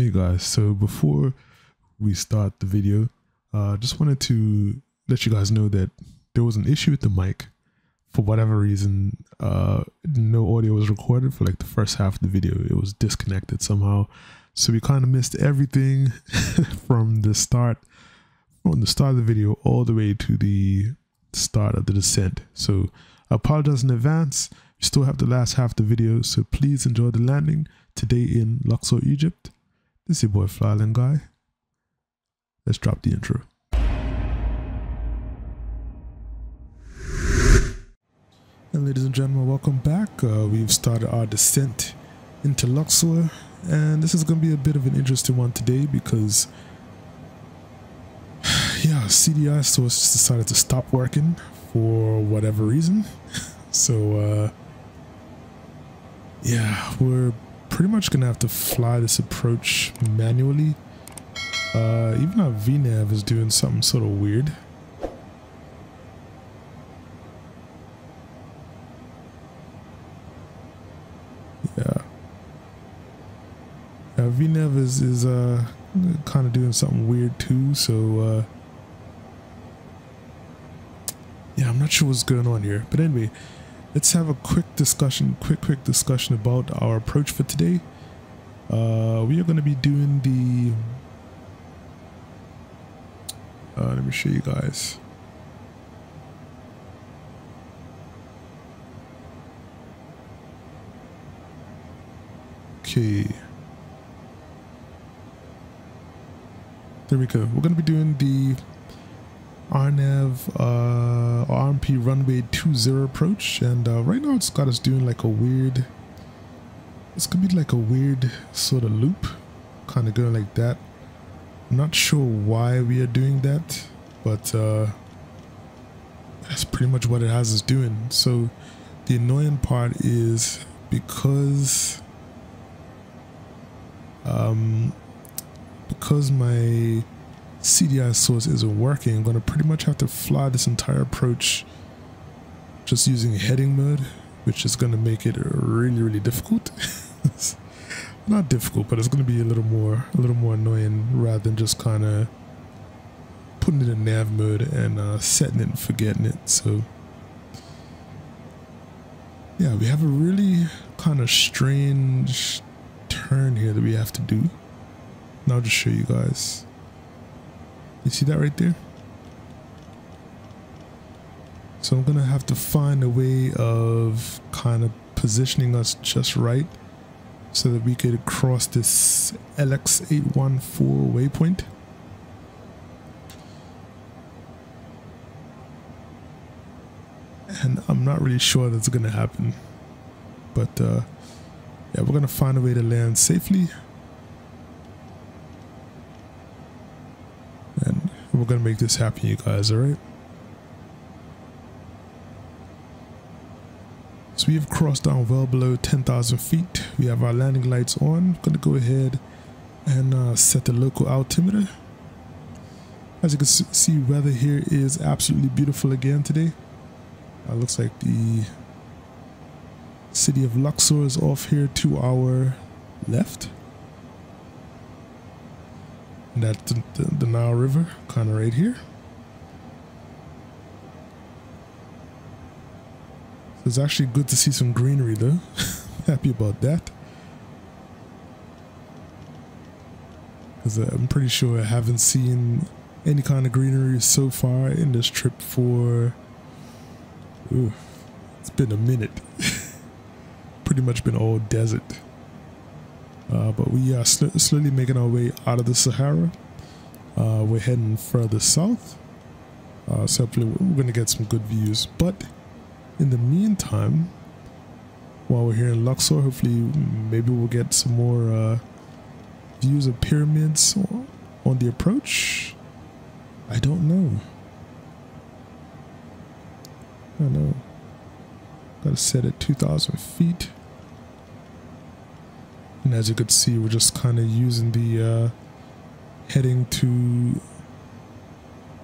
Hey guys, so before we start the video, uh, just wanted to let you guys know that there was an issue with the mic. For whatever reason, uh, no audio was recorded for like the first half of the video. It was disconnected somehow. So we kind of missed everything from the start, from the start of the video all the way to the start of the descent. So I apologize in advance. You still have the last half of the video, so please enjoy the landing today in Luxor, Egypt. This is your boy FlyIslandGuy. Let's drop the intro. And ladies and gentlemen, welcome back. Uh, we've started our descent into Luxor, and this is going to be a bit of an interesting one today because, yeah, CDI source just decided to stop working for whatever reason. so, uh, yeah, we're pretty much gonna have to fly this approach manually. Uh, even our VNAV is doing something sort of weird. Yeah. Yeah, VNAV is, is uh, kind of doing something weird too, so uh, yeah, I'm not sure what's going on here. But anyway, let's have a quick discussion, quick, quick discussion about our approach for today. Uh, we are going to be doing the, uh, let me show you guys. Okay. There we go. We're going to be doing the RNAV uh, RNP runway 20 approach and uh, right now it's got us doing like a weird it's gonna be like a weird sort of loop kind of going like that. I'm not sure why we are doing that but uh, that's pretty much what it has us doing. So the annoying part is because um, because my CDI source isn't working, I'm going to pretty much have to fly this entire approach just using heading mode, which is going to make it really, really difficult. Not difficult, but it's going to be a little more, a little more annoying rather than just kind of putting it in nav mode and uh, setting it and forgetting it. So yeah, we have a really kind of strange turn here that we have to do. And I'll just show you guys. You see that right there? So I'm gonna have to find a way of kind of positioning us just right so that we could cross this LX814 waypoint. And I'm not really sure that's gonna happen. But uh, yeah, we're gonna find a way to land safely. we're gonna make this happen, you guys, alright? So we have crossed down well below 10,000 feet. We have our landing lights on. Gonna go ahead and uh, set the local altimeter. As you can see, weather here is absolutely beautiful again today. Uh, looks like the city of Luxor is off here to our left. And that's the, the, the Nile River, kind of right here. So it's actually good to see some greenery though. Happy about that. Because uh, I'm pretty sure I haven't seen any kind of greenery so far in this trip for... Ooh, it's been a minute. pretty much been all desert. Uh, but we are sl slowly making our way out of the Sahara. Uh, we're heading further south. Uh, so hopefully we're going to get some good views. But in the meantime, while we're here in Luxor, hopefully maybe we'll get some more uh, views of pyramids on the approach. I don't know. I don't know. Gotta set it 2,000 feet. And as you could see, we're just kind of using the uh, heading to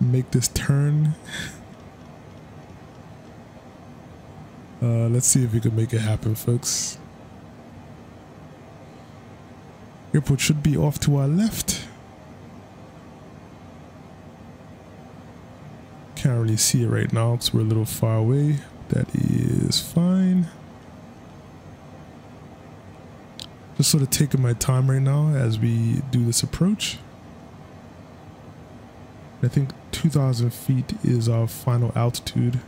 make this turn. Uh, let's see if we can make it happen, folks. Airport should be off to our left. Can't really see it right now because we're a little far away. That is fine. Just sort of taking my time right now as we do this approach. I think 2,000 feet is our final altitude.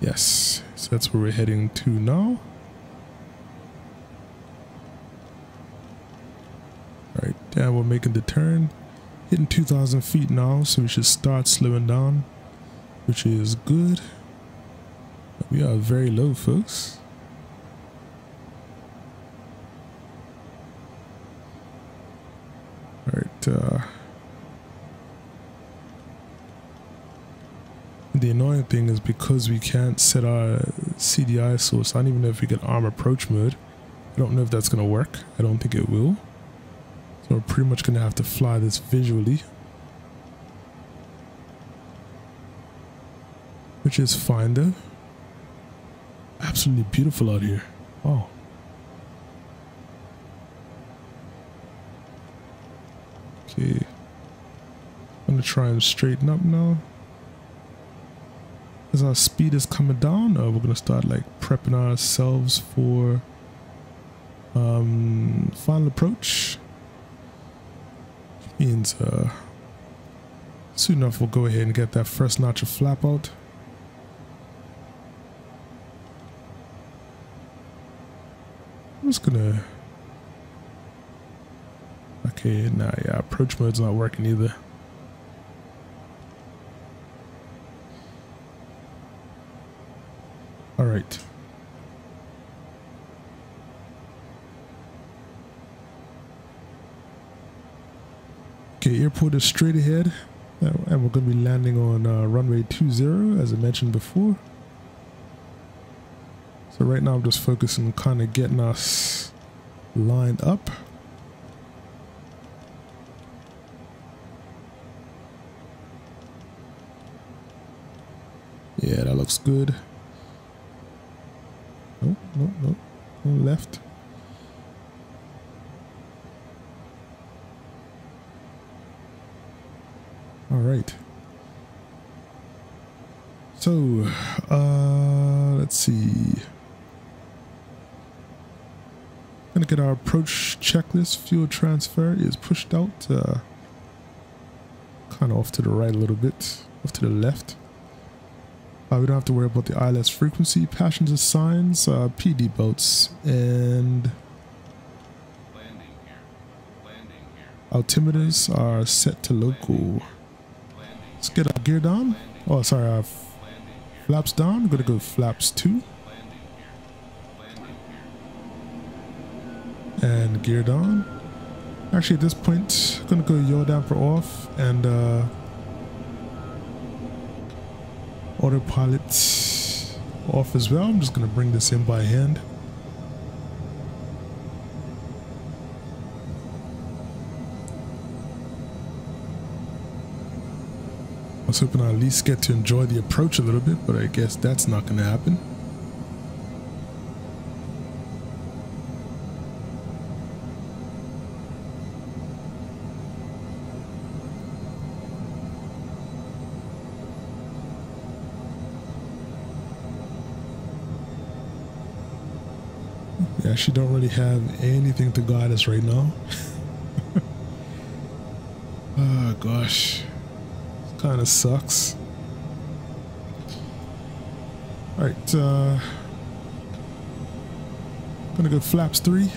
Yes, so that's where we're heading to now. Alright, yeah, we're making the turn. Hitting 2,000 feet now, so we should start slowing down, which is good. We are very low, folks. Uh... The annoying thing is because we can't set our CDI source, I don't even know if we get arm approach mode. I don't know if that's going to work. I don't think it will. So we're pretty much going to have to fly this visually. Which is fine though. Absolutely beautiful out here. Oh. Okay. I'm to try and straighten up now as our speed is coming down, uh, we're gonna start like prepping ourselves for um, final approach. Which means uh, soon enough we'll go ahead and get that first notch of flap out. I'm just gonna. Okay, nah, yeah, approach mode's not working either. All right. Okay, airport is straight ahead. Uh, and we're going to be landing on uh, runway 20, as I mentioned before. So right now I'm just focusing on kind of getting us lined up. Yeah, that looks good. No, no, no. no left. All right. So, uh, let's see. Gonna get our approach checklist. Fuel transfer is pushed out, uh, kind of off to the right a little bit, off to the left. Uh, we don't have to worry about the ILS frequency, passenger signs, uh, PD boats, and altimeters are set to local. Let's get our gear down. Oh, sorry, our flaps down. I'm gonna go flaps two. And gear down. Actually, at this point, I'm gonna go yaw damper off and uh, autopilot off as well. I'm just going to bring this in by hand. I was hoping I at least get to enjoy the approach a little bit, but I guess that's not going to happen. We actually don't really have anything to guide us right now. oh gosh. Kind of sucks. Alright, uh gonna go flaps three.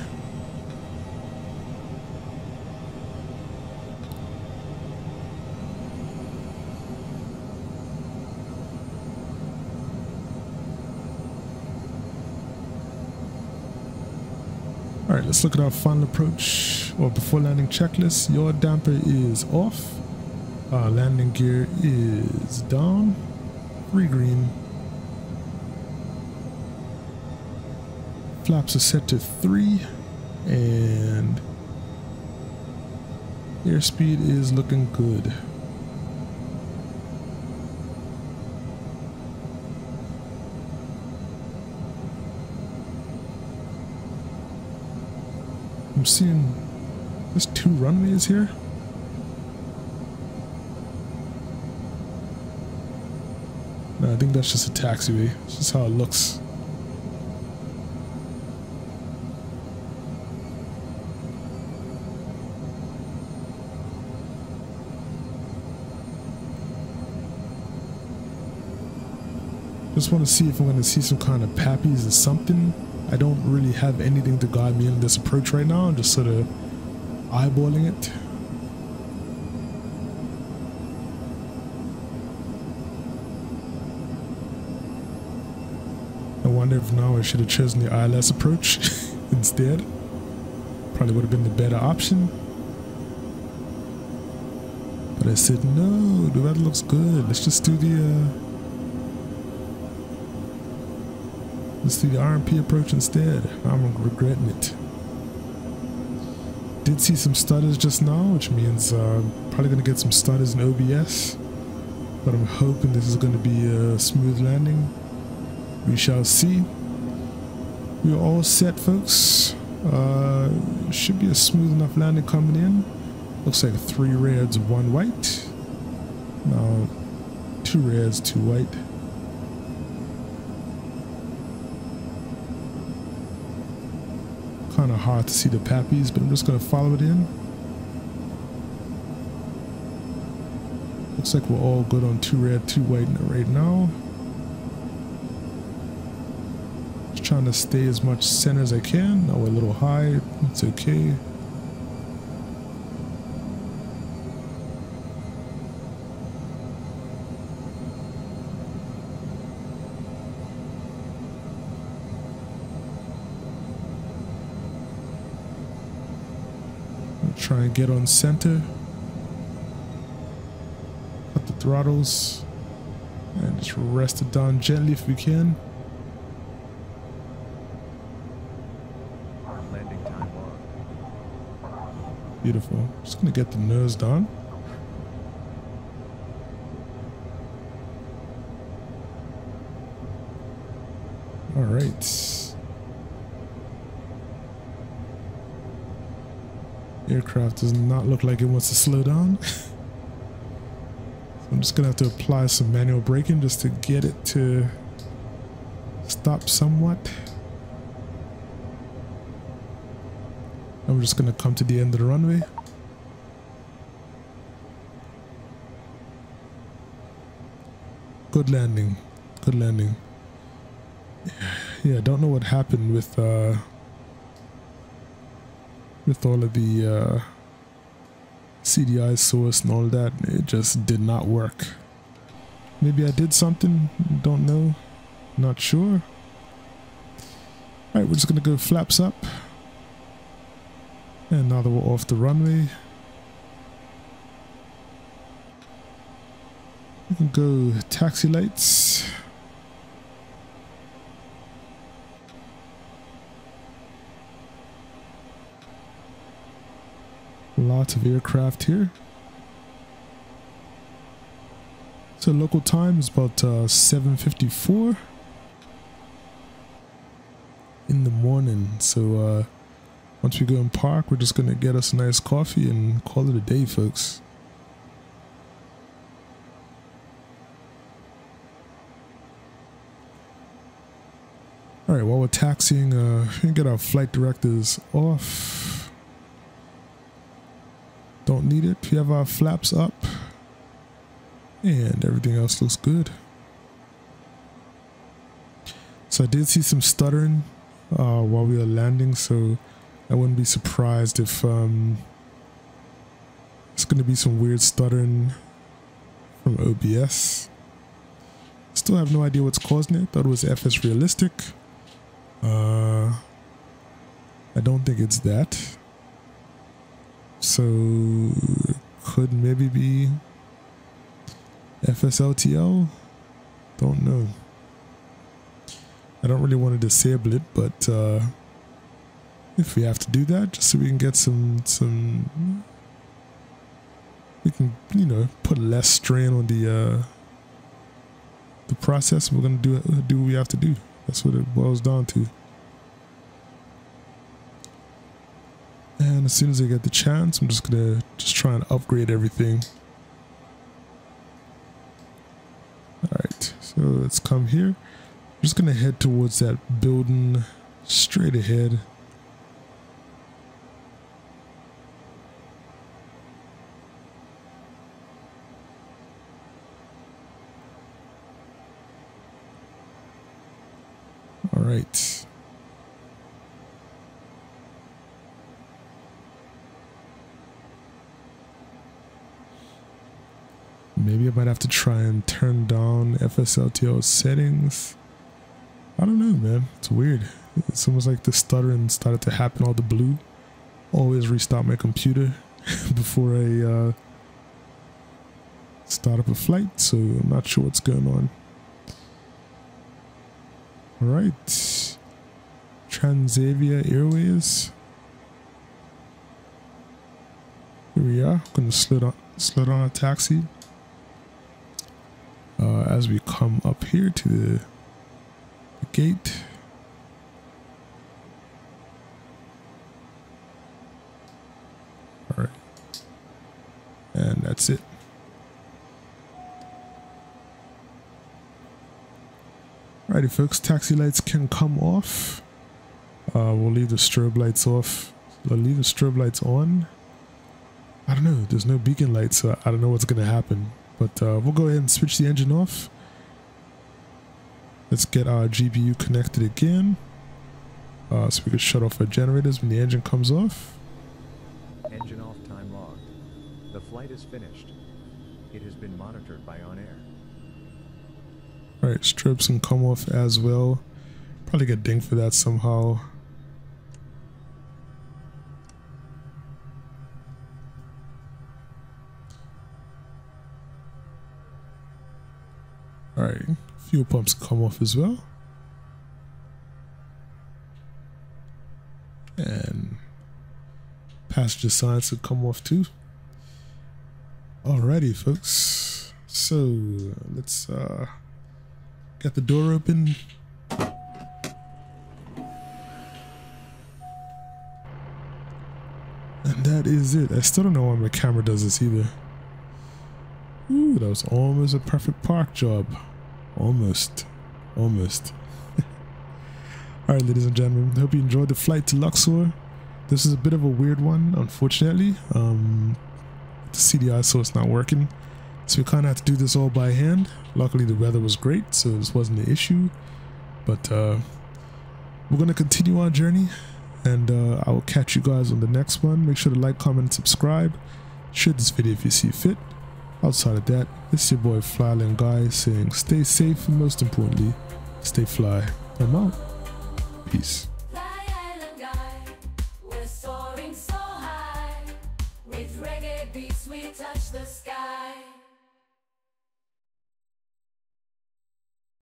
Let's look at our final approach or before landing checklist. Yaw damper is off. Uh, landing gear is down. Three green. Flaps are set to three. And airspeed is looking good. I'm seeing there's two runways here. No, I think that's just a taxiway. It's just how it looks. Just want to see if I'm going to see some kind of PAPIs or something. I don't really have anything to guide me in this approach right now. I'm just sort of eyeballing it. I wonder if now I should have chosen the ILS approach instead. Probably would have been the better option. But I said, no, the weather looks good. Let's just do the, uh, let's the RNP approach instead. I'm regretting it. Did see some stutters just now, which means uh, probably going to get some stutters in OBS. But I'm hoping this is going to be a smooth landing. We shall see. We're all set, folks. Uh, should be a smooth enough landing coming in. Looks like three reds, one white. No, two reds, two white. Kind of hard to see the PAPIs, but I'm just going to follow it in. Looks like we're all good on two red, two white right now. Just trying to stay as much center as I can. Oh, a little high. It's okay. Try and get on center. Put the throttles. And just rest it down gently if we can. Landing time on. Beautiful. Just gonna get the nose down. All right. Aircraft does not look like it wants to slow down. so I'm just gonna have to apply some manual braking just to get it to stop somewhat. I'm just gonna come to the end of the runway. Good landing. Good landing. Yeah, don't know what happened with uh with all of the uh CDI source and all that. It just did not work. Maybe I did something, don't know. Not sure. Alright, we're just gonna go flaps up. And now that we're off the runway, we can go taxi lights. Lots of aircraft here. So local time is about uh, 7.54 in the morning. So uh, once we go and park, we're just going to get us a nice coffee and call it a day, folks. All right, while we're taxiing, uh, get our flight directors off. Don't need it. We have our flaps up. And everything else looks good. So I did see some stuttering uh, while we were landing, so I wouldn't be surprised if um, it's going to be some weird stuttering from OBS. Still have no idea what's causing it. Thought it was FS Realistic. Uh, I don't think it's that. So could maybe be FSLTL. Don't know. I don't really want to disable it, but uh, if we have to do that, just so we can get some some, we can you know put less strain on the uh, the process. We're gonna do do what we have to do. That's what it boils down to. And as soon as I get the chance, I'm just gonna just try and upgrade everything. Alright, so let's come here. I'm just gonna head towards that building straight ahead. All right. Maybe I might have to try and turn down FSLTL settings. I don't know, man. It's weird. It's almost like the stuttering started to happen all the blue. Always restart my computer before I uh, start up a flight, so I'm not sure what's going on. All right. Transavia Airways. Here we are. Gonna slow down slow down a taxi. As we come up here to the, the gate. Alright. And that's it. Alrighty folks, taxi lights can come off. Uh, we'll leave the strobe lights off. I'll leave the strobe lights on. I don't know, there's no beacon lights, so I don't know what's to happen. But uh, we'll go ahead and switch the engine off. Let's get our GPU connected again. Uh, so we can shut off our generators when the engine comes off. Engine off time logged. The flight is finished. It has been monitored by On Air. Alright, strips can come off as well. Probably get dinged for that somehow. Alright, fuel pumps come off as well. And passenger signs will come off too. Alrighty, folks. So let's uh Got the door open. And that is it. I still don't know why my camera does this either. That was almost a perfect park job. Almost. Almost. Alright, ladies and gentlemen. Hope you enjoyed the flight to Luxor. This is a bit of a weird one, unfortunately. Um, the CDI so it's not working. So we kind of had to do this all by hand. Luckily the weather was great, so this wasn't an issue. But uh, we're going to continue our journey and uh, I will catch you guys on the next one. Make sure to like, comment, and subscribe. Share this video if you see fit. Outside of that, this is your boy FlyIslandGuy saying stay safe and most importantly, stay fly. I'm out. Peace.